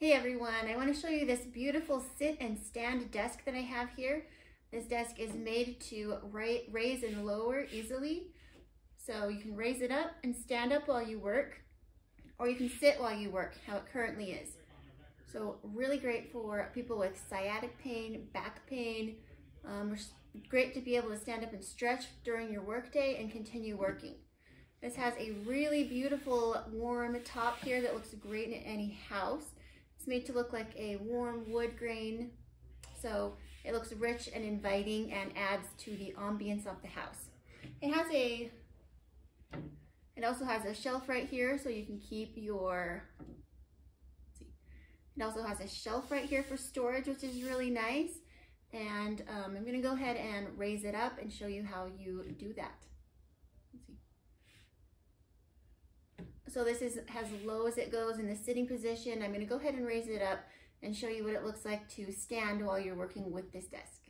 Hey everyone, I want to show you this beautiful sit and stand desk that I have here. This desk is made to raise and lower easily. So you can raise it up and stand up while you work, or you can sit while you work, how it currently is. So really great for people with sciatic pain, back pain. Um, great to be able to stand up and stretch during your workday and continue working. This has a really beautiful warm top here that looks great in any house. Made to look like a warm wood grain, so it looks rich and inviting and adds to the ambience of the house. It has a, it also has a shelf right here so you can keep your, it also has a shelf right here for storage, which is really nice. And um, I'm gonna go ahead and raise it up and show you how you do that. So this is as low as it goes in the sitting position. I'm gonna go ahead and raise it up and show you what it looks like to stand while you're working with this desk.